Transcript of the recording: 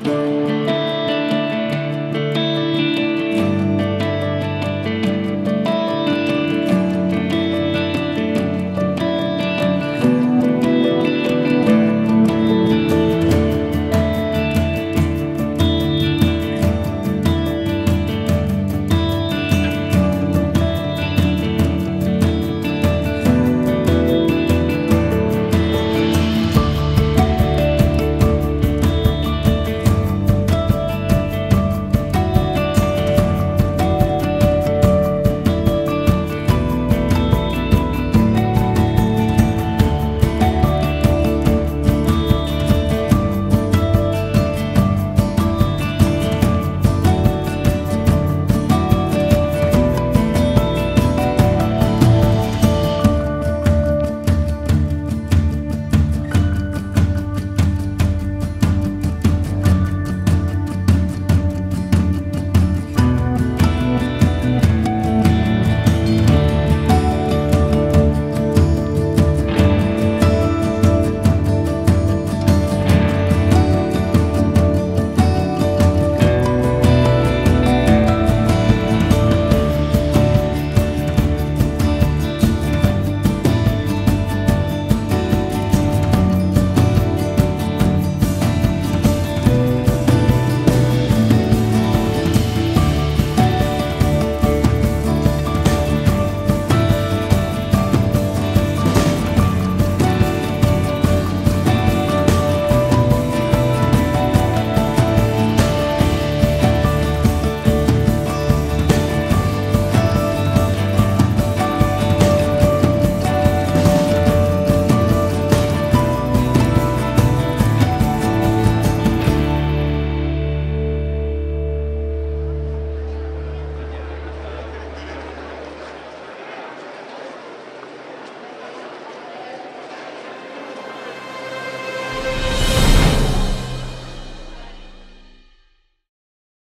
Música